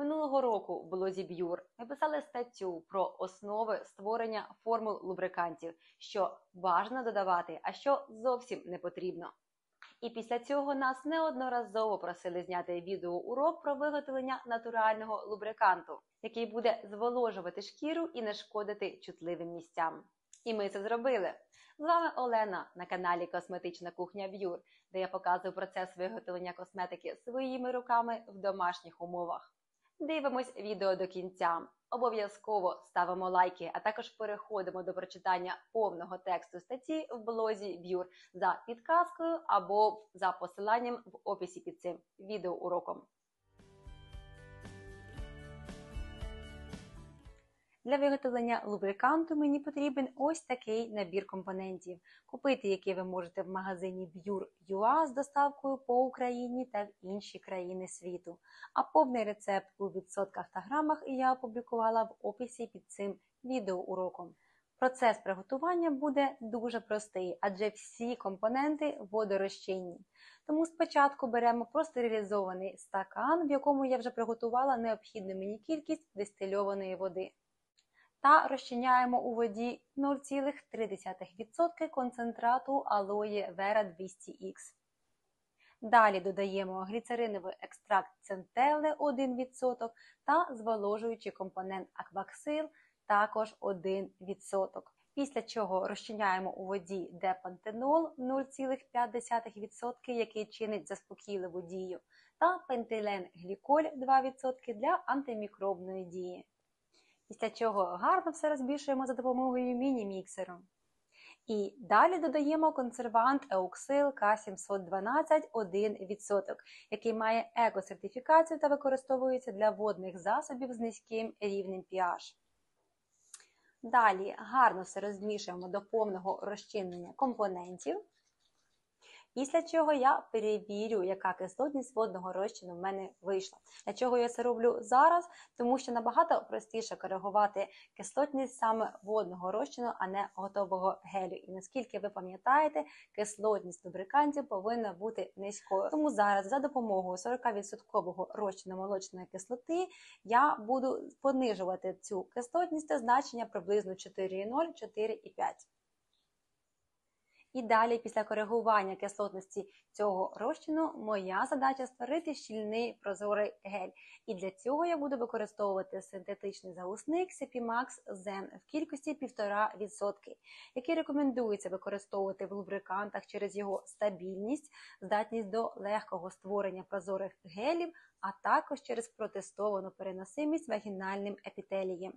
Минулого року в блозі Б'юр ми писали статтю про основи створення формул лубрикантів, що бажано додавати, а що зовсім не потрібно. І після цього нас неодноразово просили зняти відеоурок про виготовлення натурального лубриканту, який буде зволожувати шкіру і не шкодити чутливим місцям. І ми це зробили. З вами Олена на каналі Косметична кухня Б'юр, де я показую процес виготовлення косметики своїми руками в домашніх умовах. Дивимось відео до кінця. Обов'язково ставимо лайки, а також переходимо до прочитання повного тексту статті в блозі Б'юр за підказкою або за посиланням в описі під цим відеоуроком. Для виготовлення лубриканту мені потрібен ось такий набір компонентів, купити який ви можете в магазині Bure.ua з доставкою по Україні та в інші країни світу. А повний рецепт у відсотках та грамах я опублікувала в описі під цим відеоуроком. Процес приготування буде дуже простий, адже всі компоненти водорозчинні. Тому спочатку беремо простерилізований стакан, в якому я вже приготувала необхідну мені кількість дистильованої води та розчиняємо у воді 0,3% концентрату алої Vera 200X. Далі додаємо гліцериновий екстракт центели 1% та зволожуючий компонент акваксил також 1%. Після чого розчиняємо у воді депантенол 0,5%, який чинить заспокійливу дію, та пентилен гліколь 2% для антимікробної дії після чого гарно все розбільшуємо за допомогою міні-міксеру. І далі додаємо консервант Еуксил К712 1%, який має екосертифікацію та використовується для водних засобів з низьким рівнем pH. Далі гарно все розмішуємо до повного розчинення компонентів. Після чого я перевірю, яка кислотність водного розчину в мене вийшла. Для чого я це роблю зараз? Тому що набагато простіше коригувати кислотність саме водного розчину, а не готового гелю. І наскільки ви пам'ятаєте, кислотність лубрикантів повинна бути низькою. Тому зараз за допомогою 40% розчину молочної кислоти я буду понижувати цю кислотність до значення приблизно 4,0-4,5. І далі, після коригування кислотності цього розчину, моя задача створити щільний прозорий гель. І для цього я буду використовувати синтетичний загусник Sepimax Zen в кількості 1,5%, який рекомендується використовувати в лубрикантах через його стабільність, здатність до легкого створення прозорих гелів, а також через протестовану переносимість вагінальним епітелієм.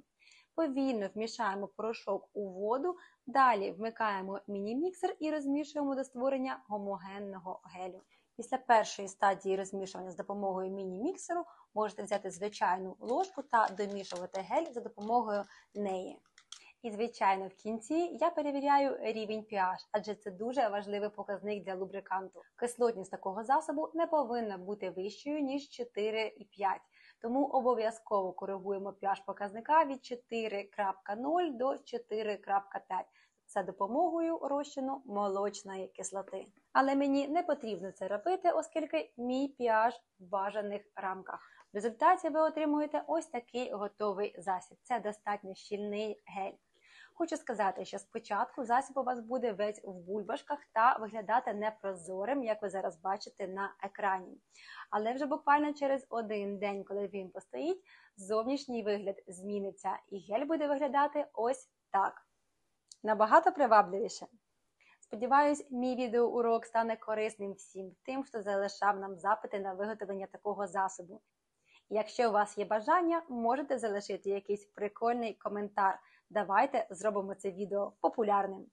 Повільно вмішаємо порошок у воду, далі вмикаємо міні-міксер і розмішуємо до створення гомогенного гелю. Після першої стадії розмішування з допомогою міні-міксеру можете взяти звичайну ложку та домішувати гель за допомогою неї. І, звичайно, в кінці я перевіряю рівень pH, адже це дуже важливий показник для лубриканту. Кислотність такого засобу не повинна бути вищою, ніж 4,5. Тому обов'язково коригуємо pH показника від 4.0 до 4.5 за допомогою розчину молочної кислоти. Але мені не потрібно це робити, оскільки мій pH в бажаних рамках. В результаті ви отримуєте ось такий готовий засіб. Це достатньо щільний гель. Хочу сказати, що спочатку засіб у вас буде весь в бульбашках та виглядати непрозорим, як ви зараз бачите на екрані. Але вже буквально через один день, коли він постоїть, зовнішній вигляд зміниться, і гель буде виглядати ось так. Набагато привабливіше. Сподіваюсь, мій відеоурок стане корисним всім тим, хто залишав нам запити на виготовлення такого засобу. Якщо у вас є бажання, можете залишити якийсь прикольний коментар. Давайте зробимо це відео популярним.